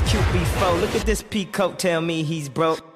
was cute before. Look at this peacoat, tell me he's broke.